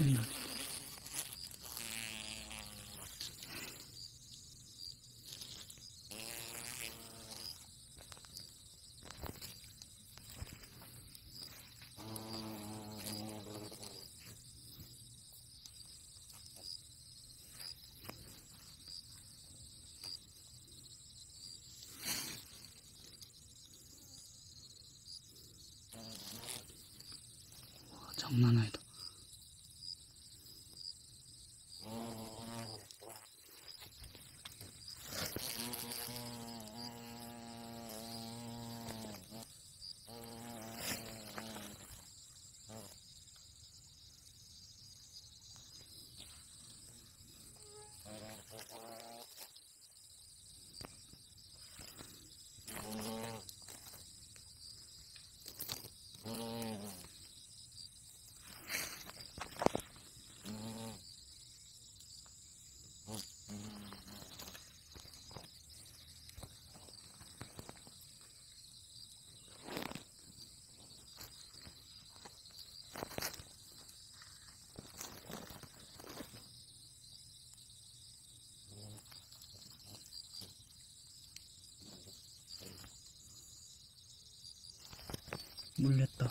음. 와, 장난 아니다. 물렸다.